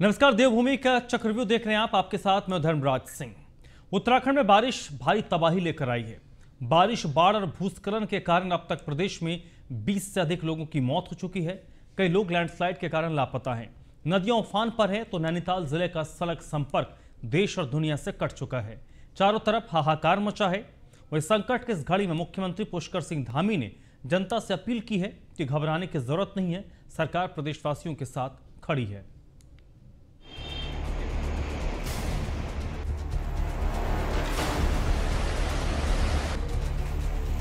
नमस्कार, देवभूमि का चक्रव्यूह देख रहे हैं आप। आपके साथ मैं धर्मराज सिंह। उत्तराखंड में बारिश, भारी तबाही लेकर आई है। बारिश, बाढ़ और भूस्खलन के कारण अब तक प्रदेश में 20 से अधिक लोगों की मौत हो चुकी है। कई लोग लैंडस्लाइड के कारण लापता हैं। नदियाँ उफान पर हैं तो नैनीताल ज़िले का सड़क संपर्क देश और दुनिया से कट चुका है। चारों तरफ़ हाहाकार मचा है। वही संकट के इस घड़ी में मुख्यमंत्री पुष्कर सिंह धामी ने जनता से अपील की है कि घबराने की ज़रूरत नहीं है। सरकार प्रदेशवासियों के साथ खड़ी है।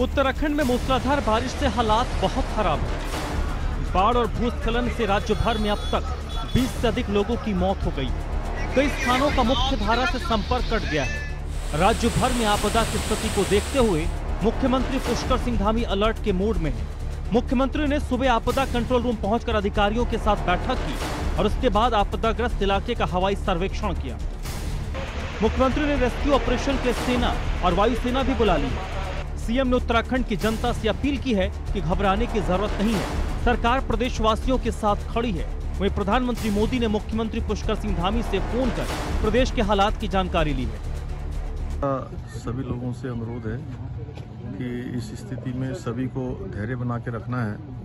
उत्तराखंड में मूसलाधार बारिश से हालात बहुत खराब हैं। बाढ़ और भूस्खलन से राज्य भर में अब तक 20 से अधिक लोगों की मौत हो गई। कई स्थानों का मुख्य धारा से संपर्क कट गया है। राज्य भर में आपदा की स्थिति को देखते हुए मुख्यमंत्री पुष्कर सिंह धामी अलर्ट के मूड में है। मुख्यमंत्री ने सुबह आपदा कंट्रोल रूम पहुंचकर अधिकारियों के साथ बैठक की और उसके बाद आपदाग्रस्त इलाके का हवाई सर्वेक्षण किया। मुख्यमंत्री ने रेस्क्यू ऑपरेशन के सेना और वायुसेना भी बुला ली। सीएम ने उत्तराखंड की जनता से अपील की है कि घबराने की ज़रूरत नहीं है। सरकार प्रदेशवासियों के साथ खड़ी है। वहीं प्रधानमंत्री मोदी ने मुख्यमंत्री पुष्कर सिंह धामी से फ़ोन कर प्रदेश के हालात की जानकारी ली है। सभी लोगों से अनुरोध है कि इस स्थिति में सभी को धैर्य बना के रखना है।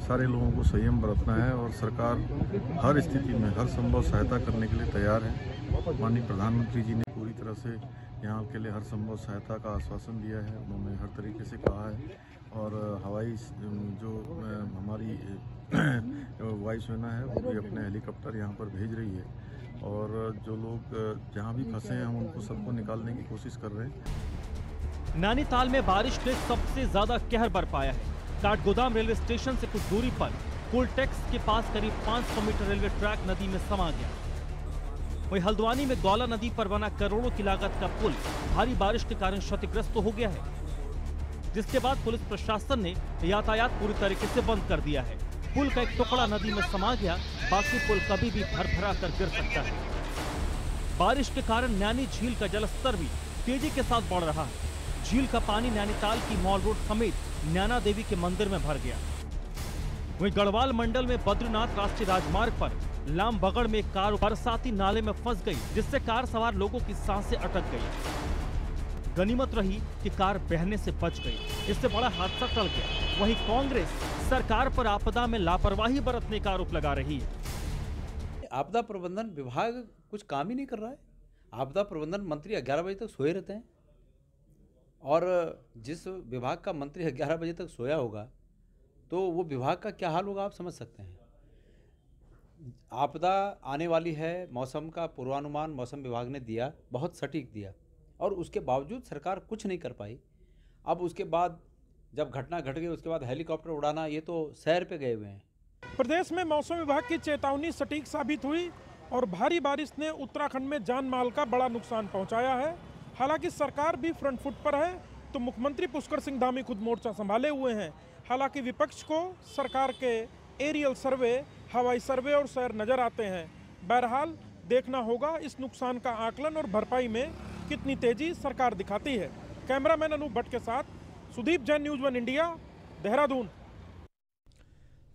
सारे लोगों को संयम बरतना है और सरकार हर स्थिति में हर संभव सहायता करने के लिए तैयार है। माननीय प्रधानमंत्री जी ने पूरी तरह से यहाँ के लिए हर संभव सहायता का आश्वासन दिया है। उन्होंने हर तरीके से कहा है। और हवाई जो हमारी वायुसेना है, वो भी अपने हेलीकॉप्टर यहाँ पर भेज रही है। और जो लोग जहाँ भी फंसे हैं हम उनको सबको निकालने की कोशिश कर रहे हैं। नैनीताल में बारिश ने सबसे ज़्यादा कहर बरपाया है। काठगोदाम रेलवे स्टेशन से कुछ दूरी पर कोलटेक्स के पास करीब 500 मीटर रेलवे ट्रैक नदी में समा गया। वहीं हल्द्वानी में गौला नदी पर बना करोड़ों की लागत का पुल। भारी बारिश के कारण क्षतिग्रस्त हो गया है। जिसके बाद पुलिस प्रशासन ने यातायात पूरी तरीके से बंद कर दिया है। पुल का एक टुकड़ा नदी में समा गया। बाकी पुल कभी भी भर भरा कर गिर सकता है। बारिश के कारण नैनी झील का जलस्तर भी तेज़ी के साथ बढ़ रहा है। झील का पानी नैनीताल की मॉल रोड समेत नैना देवी के मंदिर में भर गया। वहीं गढ़वाल मंडल में बद्रीनाथ राष्ट्रीय राजमार्ग पर लाम बगड़ में कार बरसाती नाले में फंस गई, जिससे कार सवार लोगों की साँसें अटक गई। गनीमत रही कि कार बहने से बच गई। इससे बड़ा हादसा टल गया। वहीं कांग्रेस सरकार पर आपदा में लापरवाही बरतने का आरोप लगा रही है। आपदा प्रबंधन विभाग कुछ काम ही नहीं कर रहा है। आपदा प्रबंधन मंत्री ग्यारह बजे तक सोए रहते हैं। और जिस विभाग का मंत्री ग्यारह बजे तक सोया होगा तो वो विभाग का क्या हाल होगा आप समझ सकते हैं। आपदा आने वाली है, मौसम का पूर्वानुमान मौसम विभाग ने दिया, बहुत सटीक दिया। और उसके बावजूद सरकार कुछ नहीं कर पाई। अब उसके बाद जब घटना घट गई, उसके बाद हेलीकॉप्टर उड़ाना, ये तो सैर पे गए हुए हैं। प्रदेश में मौसम विभाग की चेतावनी सटीक साबित हुई और भारी बारिश ने उत्तराखंड में जान माल का बड़ा नुकसान पहुँचाया है। हालाँकि सरकार भी फ्रंट फुट पर है तो मुख्यमंत्री पुष्कर सिंह धामी खुद मोर्चा संभाले हुए हैं। हालाँकि विपक्ष को सरकार के एरियल सर्वे हवाई सर्वे और सैर नज़र आते हैं। बहरहाल, देखना होगा इस नुकसान का आकलन और भरपाई में कितनी तेज़ी सरकार दिखाती है। कैमरामैन अनूप भट्ट के साथ Sudeep Jain, news one India, Dehradun.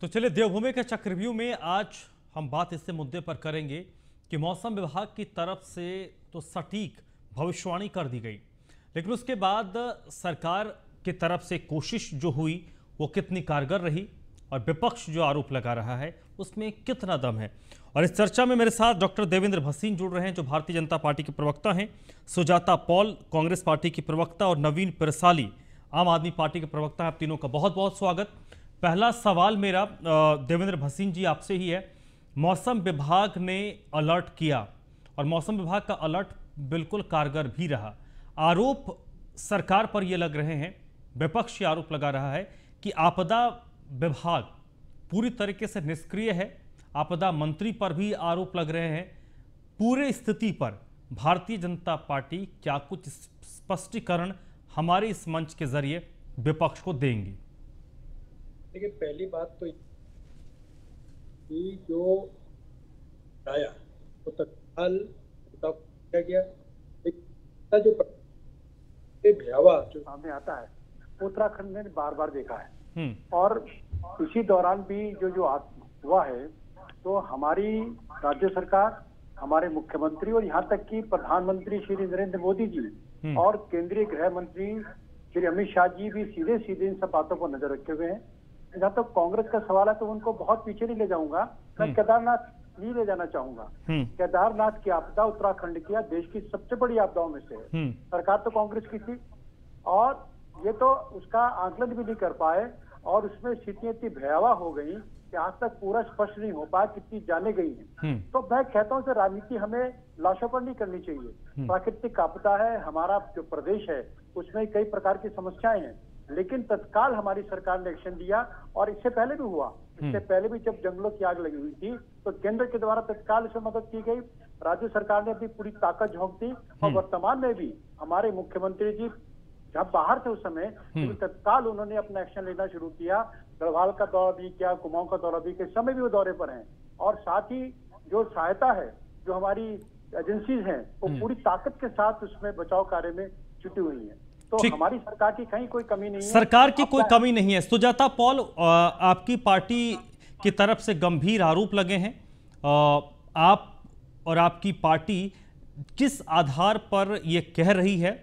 तो चलिए, देवभूमि के चक्रव्यूह में आज हम बात इस मुद्दे पर करेंगे कि मौसम विभाग की तरफ़ से तो सटीक भविष्यवाणी कर दी गई, लेकिन उसके बाद सरकार की तरफ़ से कोशिश जो हुई वो कितनी कारगर रही? और विपक्ष जो आरोप लगा रहा है, उसमें कितना दम है? और इस चर्चा में मेरे साथ डॉक्टर देवेंद्र भसीन जुड़ रहे हैं, जो भारतीय जनता पार्टी के प्रवक्ता हैं। सुजाता पॉल, कांग्रेस पार्टी की प्रवक्ता और नवीन पिरसाली, आम आदमी पार्टी के प्रवक्ता हैं। आप तीनों का बहुत बहुत स्वागत। पहला सवाल मेरा देवेंद्र भसीन जी आपसे ही है। मौसम विभाग ने अलर्ट किया, और मौसम विभाग का अलर्ट बिल्कुल कारगर भी रहा। आरोप सरकार पर यह लग रहे हैं, विपक्ष आरोप लगा रहा है कि आपदा विभाग पूरी तरीके से निष्क्रिय है। आपदा मंत्री पर भी आरोप लग रहे हैं। पूरे स्थिति पर भारतीय जनता पार्टी क्या कुछ स्पष्टीकरण हमारे इस मंच के ज़रिए विपक्ष को देंगे? देखिए, पहली बात तो जो आया, वो तो तत्काल किया गया। जो भयावह जो सामने आता है उत्तराखंड ने बार बार देखा है। और इसी दौरान भी जो जो हुआ है तो हमारी राज्य सरकार हमारे मुख्यमंत्री और यहाँ तक कि प्रधानमंत्री श्री नरेंद्र मोदी जी और केंद्रीय गृह मंत्री श्री अमित शाह जी भी सीधे सीधे इन सब बातों पर नज़र रखे हुए हैं। जहाँ तक तो कांग्रेस का सवाल है तो उनको बहुत पीछे नहीं ले जाऊँगा। मैं केदारनाथ नहीं ले जाना चाहूँगा। हम्म। केदारनाथ की आपदा उत्तराखंड की देश की सबसे बड़ी आपदाओं में से है। हम्म। सरकार तो कांग्रेस की थी। और ये तो उसका आकलन भी नहीं कर पाए। और उसमें स्थितियाँ इतनी भयावह हो गई कि आज तक पूरा स्पष्ट नहीं हो पाया कितनी जाने गई हैं। हम्म। तो मैं कहता हूँ कि राजनीति हमें लाशों पर नहीं करनी चाहिए। प्राकृतिक आपदा है हमारा जो प्रदेश है उसमें कई प्रकार की समस्याएँ हैं। लेकिन तत्काल हमारी सरकार ने एक्शन लिया और इससे पहले भी हुआ। इससे पहले भी जब जंगलों की आग लगी हुई थी तो केंद्र के द्वारा तत्काल इसमें मदद की गई। राज्य सरकार ने अपनी पूरी ताकत झोंक दी। और वर्तमान में भी हमारे मुख्यमंत्री जी जब बाहर थे उस समय तो तत्काल उन्होंने अपना एक्शन लेना शुरू किया। गढ़वाल का दौरा भी किया कुमाऊं का दौरा भी किया समय भी वो दौरे पर हैं। और साथ ही जो सहायता है जो हमारी एजेंसीज हैं वो पूरी ताकत के साथ उसमें बचाव कार्य में जुटी हुई है। तो हमारी सरकार की कहीं कोई कमी नहीं है। सरकार की कोई कमी नहीं है। सुजाता पॉल आपकी पार्टी की तरफ़ से गंभीर आरोप लगे हैं। आप और आपकी पार्टी किस आधार पर यह कह रही है?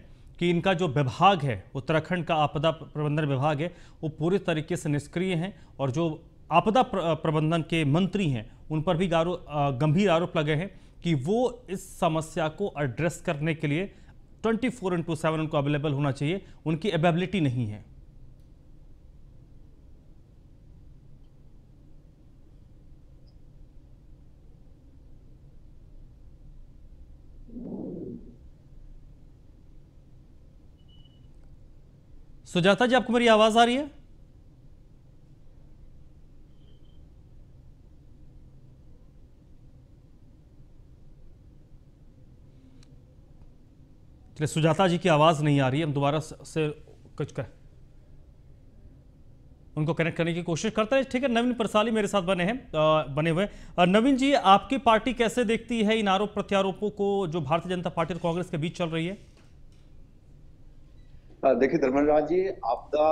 कि इनका जो विभाग है, उत्तराखंड का आपदा प्रबंधन विभाग है, वो पूरे तरीके से निष्क्रिय हैं और जो आपदा प्र- प्रबंधन के मंत्री हैं, उन पर भी गंभीर आरोप लगे हैं कि वो इस समस्या को एड्रेस करने के लिए 24 फोर इंटू सेवन उनको अवेलेबल होना चाहिए। उनकी अवेबिलिटी नहीं है। सुजाता जी, आपको मेरी आवाज़ आ रही है? चलिए, सुजाता जी की आवाज़ नहीं आ रही है। हम दोबारा से कुछ कर उनको कनेक्ट करने की कोशिश करते हैं ठीक है, नवीन परसाली मेरे साथ बने हैं बने हुए नवीन जी, आपकी पार्टी कैसे देखती है इन आरोप प्रत्यारोपों को, जो भारतीय जनता पार्टी और कांग्रेस के बीच चल रही है? देखिए धर्मराज जी आपदा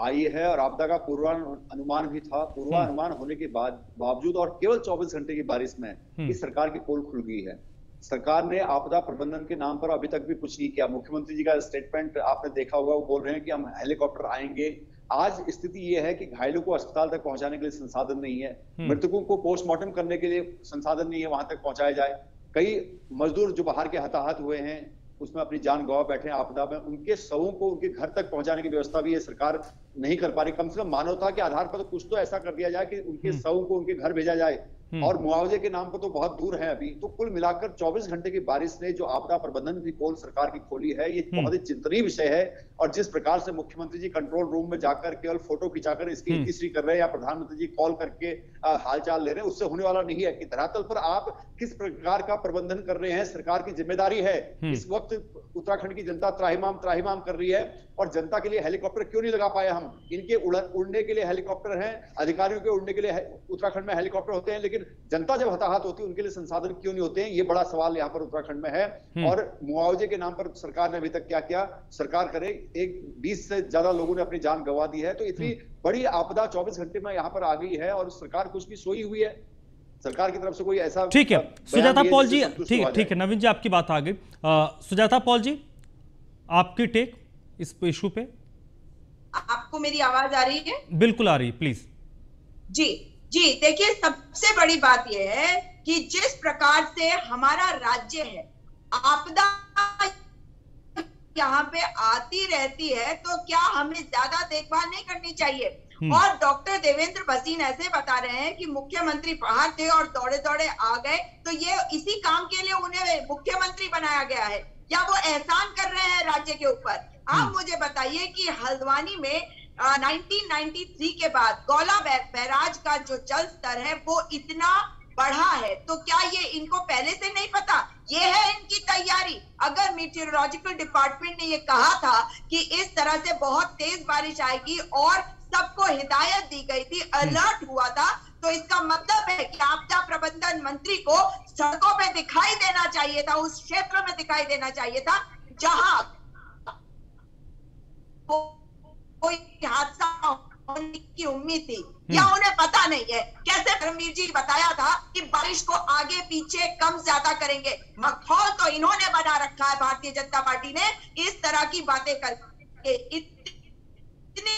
आई है और आपदा का पूर्वानुमान भी था। पूर्वानुमान होने के बाद बावजूद और केवल 24 घंटे की बारिश में इस सरकार की पोल खुल गई है। सरकार ने आपदा प्रबंधन के नाम पर अभी तक भी कुछ नहीं किया। मुख्यमंत्री जी का स्टेटमेंट आपने देखा होगा वो बोल रहे हैं कि हम हेलीकॉप्टर आएँगे। आज स्थिति ये है कि घायलों को अस्पताल तक पहुँचाने के लिए संसाधन नहीं है। मृतकों को पोस्टमार्टम करने के लिए संसाधन नहीं है वहाँ तक पहुँचाया जाए। कई मजदूर जो बाहर के हताहत हुए हैं उसमें अपनी जान गवा बैठे आपदा में। उनके शवों को उनके घर तक पहुँचाने की व्यवस्था भी ये सरकार नहीं कर पा रही। कम से कम मानवता के आधार पर तो कुछ तो ऐसा कर दिया जाए कि उनके शवों को उनके घर भेजा जाए। और मुआवजे के नाम पर तो बहुत दूर है अभी। तो कुल मिलाकर 24 घंटे की बारिश ने जो आपदा प्रबंधन की पोल सरकार की खोली है ये बहुत ही चिंतनीय विषय है। और जिस प्रकार से मुख्यमंत्री जी कंट्रोल रूम में जाकर केवल फ़ोटो खिंचाकर इसकी हिस्ट्री कर रहे हैं या प्रधानमंत्री जी कॉल करके हालचाल ले रहे हैं उससे होने वाला नहीं है कि धरातल पर आप किस प्रकार का प्रबंधन कर रहे हैं सरकार की ज़िम्मेदारी है। इस वक्त उत्तराखंड की जनता त्राहिमाम त्राहिमाम कर रही है और जनता के लिए हेलीकॉप्टर क्यों नहीं लगा पाया हम इनके उड़ने के लिए हेलीकॉप्टर हैं अधिकारियों के उड़ने के लिए उत्तराखंड में हेलीकॉप्टर होते हैं लेकिन जनता जब हताहत होती है उनके लिए संसाधन क्यों नहीं होते हैं? ये बड़ा सवाल यहाँ पर उत्तराखंड में है। और मुआवजे के नाम पर सरकार ने अभी तक क्या किया? सरकार करे एक बीस से ज़्यादा लोगों ने अपनी जान गंवा दी है तो इतनी बड़ी आपदा चौबीस घंटे में यहाँ पर आ गई है और सरकार कुछ भी सोई हुई है। सरकार की तरफ़ से कोई ऐसा ठीक है। सुजाता पॉल जी ठीक है ठीक है नवीन जी आपकी बात आ गई। सुजाता पॉल जी आपकी टेक इस इशू पे। आपको मेरी आवाज़ आ रही है? बिल्कुल आ रही है प्लीज़ जी जी देखिए सबसे बड़ी बात यह है कि जिस प्रकार से हमारा राज्य है आपदा यहाँ पे आती रहती है तो क्या हमें ज़्यादा देखभाल नहीं करनी चाहिए? और डॉक्टर देवेंद्र भसीन ऐसे बता रहे हैं कि मुख्यमंत्री बाहर थे और दौड़े दौड़े आ गए तो ये इसी काम के लिए उन्हें मुख्यमंत्री बनाया गया है। या वो एहसान कर रहे हैं राज्य के ऊपर? आप मुझे बताइए कि हल्द्वानी में अ, 1993 के बाद गौला बैराज का जो जल स्तर है वो इतना बढ़ा है तो क्या ये इनको पहले से नहीं पता? ये है इनकी तैयारी। अगर मीटियोलॉजिकल डिपार्टमेंट ने ये कहा था कि इस तरह से बहुत तेज बारिश आएगी और सबको हिदायत दी गई थी अलर्ट हुआ था तो इसका मतलब है कि आपदा प्रबंधन मंत्री को सड़कों पे दिखाई देना चाहिए था उस क्षेत्र में दिखाई देना चाहिए था जहाँ कोई हादसा होने की उम्मीद थी। या उन्हें पता नहीं है। कैसे? धर्मवीर जी बताया था कि बारिश को आगे पीछे कम ज़्यादा करेंगे। माहौल तो इन्होंने बना रखा है भारतीय जनता पार्टी ने। इस तरह की बातें करके। इतनी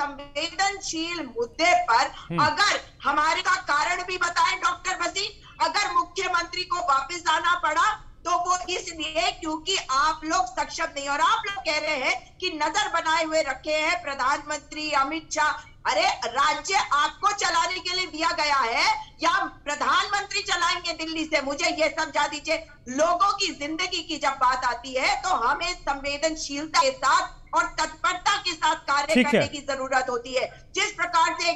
संवेदनशील मुद्दे पर अगर हमारे का कारण भी बताए डॉक्टर भसीन अगर मुख्यमंत्री को वापस आना पड़ा तो वो इसलिए क्योंकि आप लोग सक्षम नहीं और आप लोग कह रहे हैं कि नज़र बनाए हुए रखे हैं प्रधानमंत्री अमित शाह। अरे राज्य आपको चलाने के लिए दिया गया है या प्रधानमंत्री चलाएँगे दिल्ली से? मुझे ये समझा दीजिए। लोगों की ज़िंदगी की जब बात आती है तो हमें संवेदनशीलता के साथ और तत्परता के साथ कार्य करने की ज़रूरत होती है। जिस प्रकार से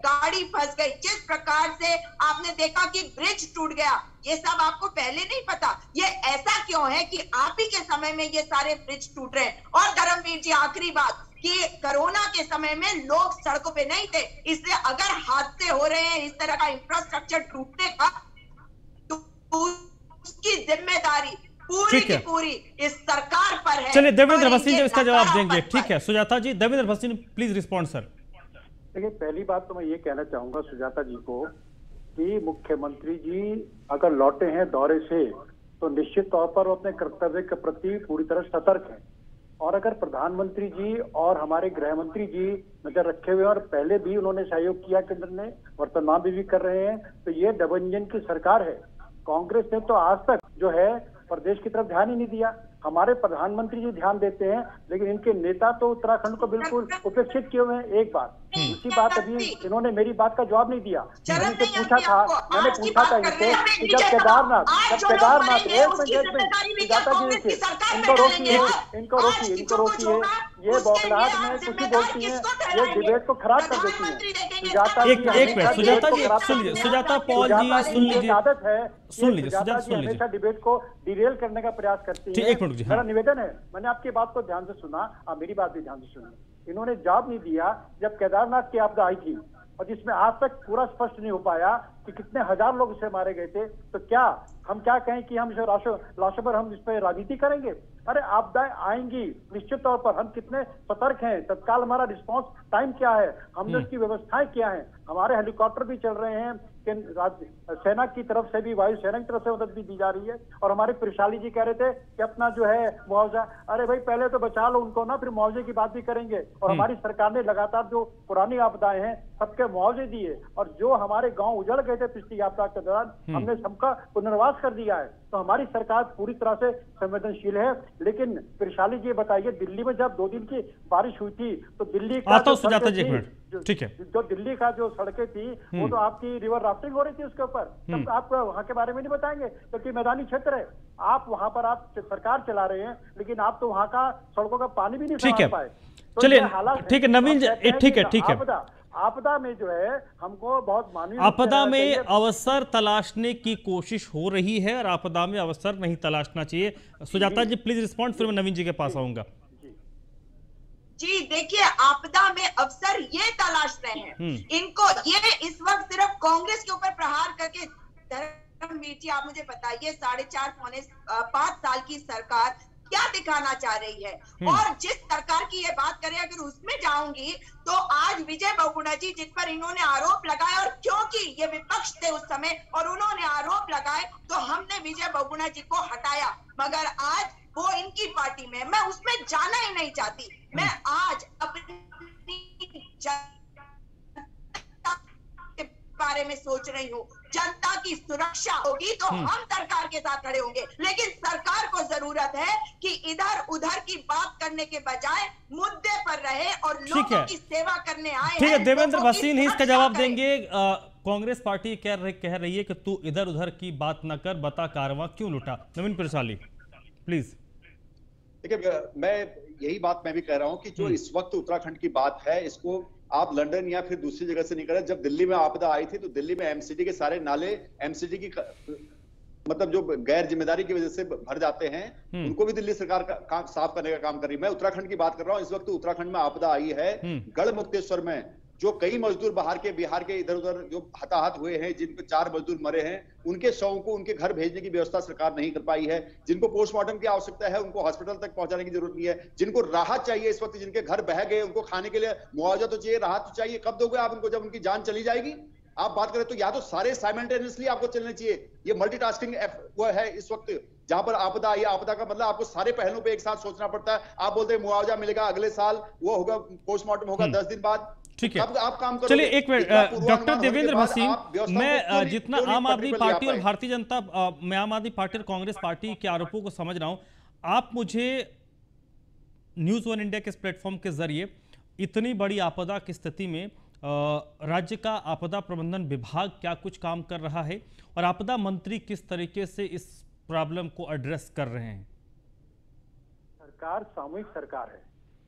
गाड़ी फंस गई जिस प्रकार से आपने देखा कि ब्रिज टूट गया ये सब आपको पहले नहीं पता। ये ऐसा क्यों है कि आप ही के समय में ये सारे ब्रिज टूट रहे हैं? और धर्मवीर जी आखिरी बात कि कोरोना के समय में लोग सड़कों पे नहीं थे। इसलिए अगर हादसे हो रहे हैं इस तरह का इंफ्रास्ट्रक्चर टूटने का तो उसकी ज़िम्मेदारी पूरी ठीक की है। पूरी इस सरकार पर है चलिए देवेंद्र भसीन जब इसका जवाब देंगे। ठीक है Sujata ji Devendra Bhasin please respond sir देखिए पहली बात तो मैं ये कहना चाहूँगा सुजाता जी को कि मुख्यमंत्री जी अगर लौटे हैं दौरे से तो निश्चित तौर पर वो अपने कर्तव्य के प्रति पूरी तरह सतर्क हैं। और अगर प्रधानमंत्री जी और हमारे गृह मंत्री जी नज़र रखे हुए और पहले भी उन्होंने सहयोग किया केंद्र ने वर्तमान में भी कर रहे हैं तो ये डबल इंजन की सरकार है। कांग्रेस ने तो आज तक जो है प्रदेश की तरफ़ ध्यान ही नहीं दिया। हमारे प्रधानमंत्री जी ध्यान देते हैं लेकिन इनके नेता तो उत्तराखंड को बिल्कुल उपेक्षित किए हुए हैं। एक बात दूसरी बात अभी इन्होंने मेरी बात का जवाब नहीं दिया। मैंने इनसे पूछा था मैंने पूछा था इनसे कि जब केदारनाथ जब केदारनाथ एक मिनट एक मिनट सुजाता जी देखिए इनको रोकिए इनको रोकिए इनको रोकिए ये बौखलाहट में कुछ ही बोलती है ये डिबेट को खराब कर देती है। सुजाता एक- एक मिनट, सुजाता जी, सुन लीजिए, सुजाता पॉल जी, सुन लीजिए। आदत है सुन लीजिए, सुजाता जी सुन लीजिए। हमेशा डिबेट को डिरेल करने का प्रयास करती है। एक मिनट जी, हाँ। मेरा निवेदन है मैंने आपकी बात को ध्यान से सुना आप मेरी बात भी ध्यान से सुनी। इन्होंने जवाब नहीं दिया जब केदारनाथ की आपदा आई थी और जिसमें आज तक पूरा स्पष्ट नहीं हो पाया कि कितने हज़ार लोग इससे मारे गए थे तो क्या हम क्या कहें कि हम इसे लाशों लाशों पर हम इस पर राजनीति करेंगे? अरे आपदाएँ आएँगी निश्चित तौर पर। हम कितने सतर्क हैं? तत्काल हमारा रिस्पांस टाइम क्या है? हमने उसकी व्यवस्थाएँ क्या है? हमारे हेलीकॉप्टर भी चल रहे हैं सेना की तरफ़ से भी वायुसेना की तरफ़ से मदद भी दी जा रही है। और हमारे प्रशाली जी कह रहे थे कि अपना जो है मुआवजा अरे भाई पहले तो बचा लो उनको ना फिर मुआवजे की बात भी करेंगे। और हमारी सरकार ने लगातार जो पुरानी आपदाएँ हैं सबके मुआवजे दिए। और जो हमारे गाँव उजड़ गए थे पिछली आपदा के दौरान हमने सबका पुनर्वास कर दिया है। तो हमारी सरकार पूरी तरह से संवेदनशील है लेकिन त्रिशाली जी बताइए दिल्ली में जब दो दिन की बारिश हुई थी तो दिल्ली का आता सुजाता जी, एक मिनट। जो- ठीक है। जो दिल्ली का जो सड़कें थी वो तो आपकी रिवर राफ्टिंग हो रही थी उसके ऊपर तब आप वहाँ के बारे में नहीं बताएँगे क्योंकि मैदानी क्षेत्र है आप वहाँ पर आप सरकार चला रहे हैं लेकिन आप तो वहाँ का सड़कों का पानी भी नहीं ठीक है। पाए तो चलिए, ठीक है, नवीन जी, ठीक है, ठीक है। आपदा में जो है हमको बहुत मानवीय आपदा में अवसर तलाशने की कोशिश हो रही है और आपदा में अवसर नहीं तलाशना चाहिए। सुजाता जी प्लीज़ रिस्पॉन्ड फिर मैं नवीन जी के पास आऊँगा। जी देखिए आपदा में अवसर ये तलाश रहे हैं। हम्म। इनको ये इस वक्त सिर्फ़ कांग्रेस के ऊपर प्रहार करके धर्मवीर जी आप मुझे बताइए साढ़े चार पौने पाँच साल की सरकार क्या दिखाना चाह रही है? और जिस सरकार की ये बात करें अगर उसमें जाऊँगी तो आज विजय बहुगुणा जी जिन पर इन्होंने आरोप लगाए और क्योंकि ये विपक्ष थे उस समय और उन्होंने आरोप लगाए तो हमने विजय बहुगुणा जी को हटाया। मगर आज वो इनकी पार्टी में मैं उसमें जाना ही नहीं चाहती। मैं आज अपनी बारे में सोच रही हूँ। जनता की सुरक्षा होगी तो हम सरकार के साथ खड़े होंगे। लेकिन सरकार को ज़रूरत है कि इधर उधर की बात करने के बजाय मुद्दे पर रहे और लोगों की सेवा करने आए ठीक है देवेंद्र भसीन ही इसका जवाब देंगे। कांग्रेस पार्टी कह रही कह रही है कि तू इधर उधर की बात न कर बता कारवा क्यों लुटा? नवीन प्रसाली प्लीज़ देखिए मैं यही बात मैं भी कह रहा हूँ कि जो इस वक्त उत्तराखंड की बात है इसको आप लंदन या फिर दूसरी जगह से नहीं कर जब दिल्ली में आपदा आई थी तो दिल्ली में एमसीडी के सारे नाले एमसीडी की मतलब जो गैर ज़िम्मेदारी की वजह से भर जाते हैं उनको भी दिल्ली सरकार का काम साफ़ करने का काम कर रही है। मैं उत्तराखंड की बात कर रहा हूँ इस वक्त उत्तराखंड में आपदा आई है गढ़ मुक्तेश्वर में जो कई मजदूर बाहर के बिहार के इधर उधर जो हताहत हुए हैं जिनको चार मजदूर मरे हैं उनके शवों को उनके घर भेजने की व्यवस्था सरकार नहीं कर पाई है। जिनको पोस्टमार्टम की आवश्यकता है उनको हॉस्पिटल तक पहुँचाने की ज़रूरत नहीं है। जिनको राहत चाहिए इस वक्त जिनके घर बह गए उनको खाने के लिए मुआवजा तो चाहिए राहत तो चाहिए कब दोगे आप उनको जब उनकी जान चली जाएगी? आप बात करें तो या तो सारे साइमल्टेनियसली आपको चलने चाहिए। ये मल्टीटास्किंग वो है इस वक्त जहाँ पर आपदा या आपदा का मतलब आपको सारे पहलुओं पे एक साथ सोचना पड़ता है। आप बोलते हैं मुआवजा मिलेगा अगले साल वो होगा पोस्टमार्टम होगा दस दिन बाद। ठीक है। आप काम? चलिए एक मिनट डॉक्टर देवेंद्र भसीन मैं जितना आम आदमी पार्टी और भारतीय जनता मैं आम आदमी पार्टी और कांग्रेस पार्टी के आरोपों को समझ रहा हूँ। आप मुझे न्यूज़ वन इंडिया के इस प्लेटफॉर्म के ज़रिए इतनी बड़ी आपदा की स्थिति में राज्य का आपदा प्रबंधन विभाग क्या कुछ काम कर रहा है और आपदा मंत्री किस तरीके से इस प्रॉब्लम को एड्रेस कर रहे हैं? सरकार सामूहिक सरकार है।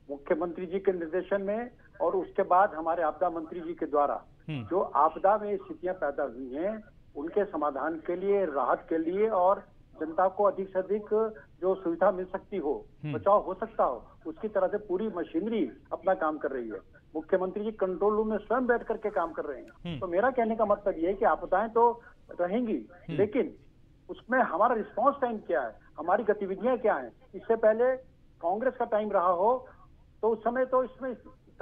मुख्यमंत्री जी के निर्देशन में और उसके बाद हमारे आपदा मंत्री जी के द्वारा हम्म। जो आपदा में स्थितियाँ पैदा हुई हैं उनके समाधान के लिए राहत के लिए और जनता को अधिक से अधिक जो सुविधा मिल सकती हो बचाव हो सकता हो उसकी तरह से पूरी मशीनरी अपना काम कर रही है। मुख्यमंत्री जी कंट्रोल रूम में स्वयं बैठ करके काम कर रहे हैं। तो मेरा कहने का मतलब ये है कि आपदाएँ तो रहेंगी लेकिन उसमें हमारा रिस्पॉन्स टाइम क्या है? हमारी गतिविधियाँ क्या है? इससे पहले कांग्रेस का टाइम रहा हो तो उस समय तो इसमें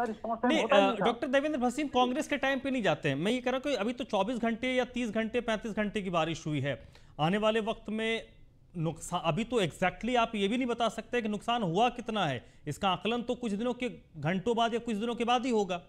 नहीं डॉक्टर देवेंद्र भसीन कांग्रेस के टाइम पे नहीं जाते हैं। मैं ये कह रहा हूँ अभी तो 24 घंटे या 30 घंटे 35 घंटे की बारिश हुई है। आने वाले वक्त में नुकसान अभी तो एग्जैक्टली आप ये भी नहीं बता सकते कि नुकसान हुआ कितना है। इसका आकलन तो कुछ दिनों के घंटों बाद या कुछ दिनों के बाद ही होगा।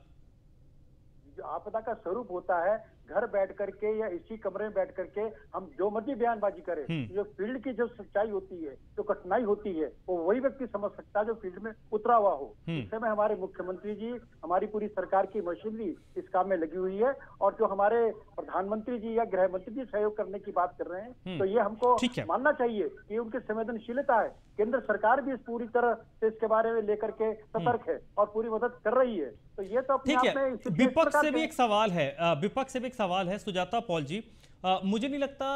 जो आपदा का स्वरूप होता है घर बैठ करके या इसी कमरे में बैठ करके हम जो मर्ज़ी बयानबाजी करें हम्म। जो फ़ील्ड की जो सच्चाई होती है जो कठिनाई होती है वो वही व्यक्ति समझ सकता है जो फ़ील्ड में उतरा हुआ हो। हम्म। इस समय हमारे मुख्यमंत्री जी हमारी पूरी सरकार की मशीनरी इस काम में लगी हुई है और जो हमारे प्रधानमंत्री जी या गृह मंत्री जी सहयोग करने की बात कर रहे हैं हम्म। तो ये हमको मानना चाहिए कि उनकी संवेदनशीलता है। केंद्र सरकार भी इस पूरी तरह से इसके बारे में लेकर के सतर्क है और पूरी मदद कर रही है। तो ये तो अपने विपक्ष से भी एक सवाल है। विपक्ष से भी एक सवाल है सुजाता पॉल जी। अ, मुझे नहीं लगता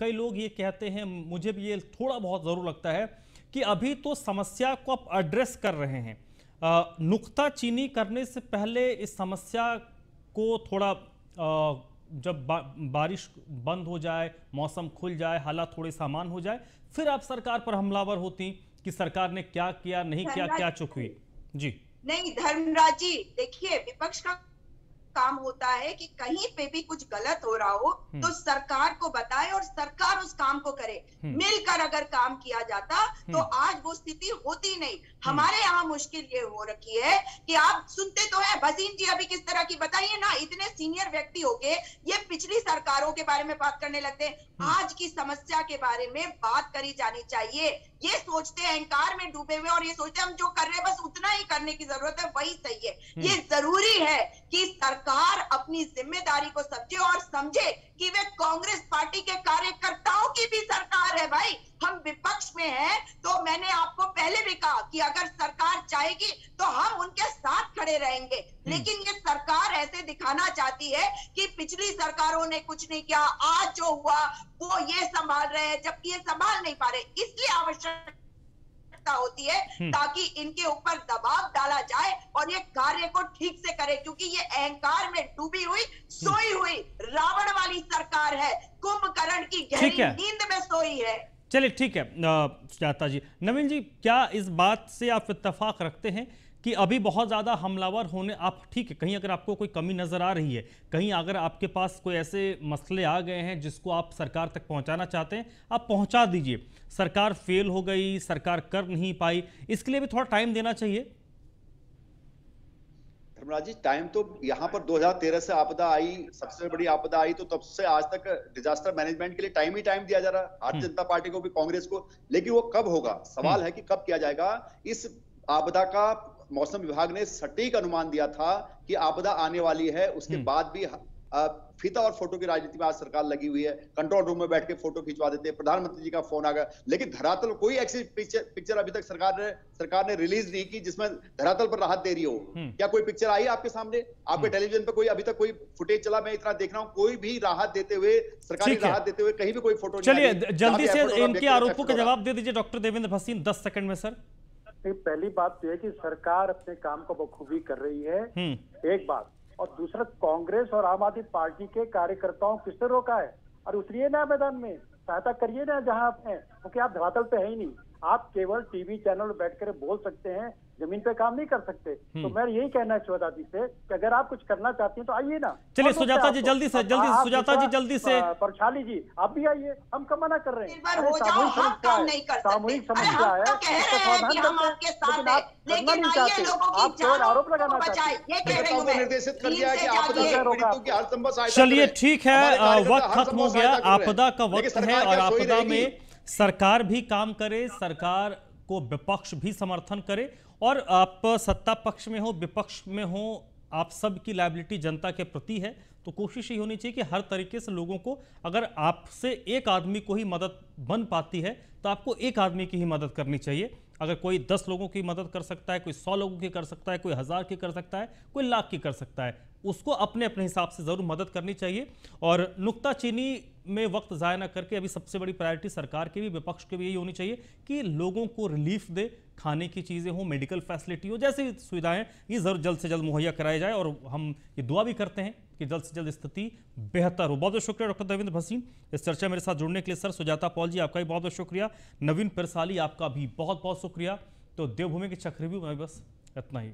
कई लोग ये कहते हैं मुझे भी ये थोड़ा बहुत ज़रूर लगता है कि अभी तो समस्या को आप एड्रेस कर रहे हैं। अ, नुक्ताचीनी करने से पहले इस समस्या को थोड़ा अ, जब बा, बारिश बंद हो जाए मौसम खुल जाए हालात थोड़े सामान हो जाए फिर आप सरकार पर हमलावर होती कि सरकार ने क्या किया नहीं किया क्या चुक हुई? जी। नहीं धर्मराज जी देखिए विपक्ष का काम होता है कि कहीं पे भी कुछ गलत हो रहा हो तो सरकार को बताए और सरकार उस काम को करे। मिलकर अगर काम किया जाता तो आज वो स्थिति होती नहीं। हमारे यहाँ मुश्किल ये हो रखी है कि आप सुनते तो है। भसीन जी अभी किस तरह की बताइए ना इतने सीनियर व्यक्ति हो गए ये पिछली सरकारों के बारे में बात करने लगते हैं। आज की समस्या के बारे में बात करी जानी चाहिए। ये सोचते हैं अहंकार में डूबे हुए और ये सोचते हैं हम जो कर रहे हैं बस उतना ही करने की ज़रूरत है वही सही है। ये ज़रूरी है कि सरकार अपनी ज़िम्मेदारी को समझे और समझे कि वे कांग्रेस पार्टी के कार्यकर्ताओं की भी सरकार है भाई। हम विपक्ष में हैं तो मैंने आपको पहले भी कहा कि अगर सरकार चाहेगी तो हम उनके साथ खड़े रहेंगे। लेकिन ये सरकार ऐसे दिखाना चाहती है कि पिछली सरकारों ने कुछ नहीं किया आज जो हुआ वो ये संभाल रहे हैं जबकि ये संभाल नहीं पा रहे। इसकी आवश्यकता होती है ताकि इनके ऊपर दबाव डाला जाए और ये कार्य को ठीक से करे क्योंकि ये अहंकार में डूबी हुई सोई हुई रावण वाली सरकार है। कुंभकर्ण की गहरी नींद में सोई है। चलिए ठीक है सुजाता जी। नवीन जी, क्या इस बात से आप इतफाक रखते हैं कि अभी बहुत ज़्यादा हमलावर होने, आप ठीक है, कहीं अगर आपको कोई कमी नज़र आ रही है, कहीं अगर आपके पास कोई ऐसे मसले आ गए हैं जिसको आप सरकार तक पहुंचाना चाहते हैं, आप पहुँचा दीजिए। सरकार फेल हो गई, सरकार कर नहीं पाई, इसके लिए भी थोड़ा टाइम देना चाहिए। धर्मराज जी टाइम तो यहाँ पर 2013 से आपदा आई सबसे बड़ी आपदा आई तो तब से आज तक डिजास्टर मैनेजमेंट के लिए टाइम ही टाइम दिया जा रहा है। भारतीय जनता पार्टी को भी कांग्रेस को। लेकिन वो कब होगा? सवाल है कि कब किया जाएगा? इस आपदा का मौसम विभाग ने सटीक अनुमान दिया था कि आपदा आने वाली है। उसके बाद भी फीता और फ़ोटो की राजनीति में आज सरकार लगी हुई है। कंट्रोल रूम में बैठ के फ़ोटो खिंचवा देते हैं। प्रधानमंत्री जी का फ़ोन आ गया। लेकिन धरातल कोई ऐसी पिक्चर पिक्चर अभी तक सरकार ने सरकार ने रिलीज़ नहीं की जिसमें धरातल पर राहत दे रही हो। क्या कोई पिक्चर आई आपके सामने? आपके टेलीविज़न पर कोई अभी तक कोई फुटेज चला? मैं इतना देख रहा हूँ कोई भी राहत देते हुए सरकारी राहत देते हुए कहीं भी कोई फ़ोटो चलिए जल्दी से इनके आरोपों के जवाब दे दीजिए डॉक्टर देवेंद्र भसीन दस सेकंड में सर। पहली बात तो है कि सरकार अपने काम को बखूबी कर रही है। हम्म। एक बात और दूसरा, कांग्रेस और आम आदमी पार्टी के कार्यकर्ताओं किसने रोका है? और उतरिए ना मैदान में, सहायता करिए ना जहाँ आप हैं। क्योंकि आप धरातल पे है ही नहीं। आप केवल टीवी चैनल पर बैठ कर बोल सकते हैं ज़मीन पे काम नहीं कर सकते। तो मैं यही कहना है सुजाता जी से कि अगर आप कुछ करना चाहती हैं तो आइए ना। चलिए, सुजाता जी, जल्दी से, जल्दी से, सुजाता जी, जल्दी से। परछाली जी आप भी आइए हम कब मना कर रहे हैं? हो सामूहिक समस्या है, सामूहिक समस्या है तो हैं समाधान हैं, लेकिन आप नहीं चाहते। आप केवल आरोप लगाना चाहते ये कह रही हूँ को मैं निर्देशित कर नींद दिया से कि आपदा जागिए। से रोका पीड़ितों की हर संभव सहायता चलिए ठीक है वक्त खत्म हो गया। आपदा का वक्त है और आपदा में सरकार भी काम करे, सरकार को विपक्ष भी समर्थन करे। और आप सत्ता पक्ष में हो, विपक्ष में हो, आप सब की लाइबिलिटी जनता के प्रति है तो कोशिश ये होनी चाहिए कि हर तरीके से लोगों को, अगर आपसे एक आदमी को ही मदद बन पाती है तो आपको एक आदमी की ही मदद करनी चाहिए। अगर कोई दस लोगों की मदद कर सकता है, कोई सौ लोगों की कर सकता है, कोई हज़ार की कर सकता है, कोई लाख की कर सकता है उसको अपने अपने हिसाब से ज़रूर मदद करनी चाहिए। और नुक्ताचीनी में वक्त ज़ाया ना करके अभी सबसे बड़ी प्रायोरिटी सरकार की भी, विपक्ष की भी यही होनी चाहिए कि लोगों को रिलीफ दे, खाने की चीज़ें हो, मेडिकल फैसिलिटी हो, जैसी सुविधाएँ, ये ज़रूर जल्द से जल्द मुहैया कराया जाए। और हम ये दुआ भी करते हैं कि जल्द से जल्द स्थिति बेहतर हो। बहुत बहुत शुक्रिया डॉक्टर देवेंद्र भसीन इस चर्चा मेरे साथ जुड़ने के लिए। सर सुजाता पॉल जी, आपका भी बहुत बहुत शुक्रिया। नवीन पिरसाली, आपका भी बहुत बहुत शुक्रिया। तो देवभूमि के चक्रव्यूह में बस इतना ही।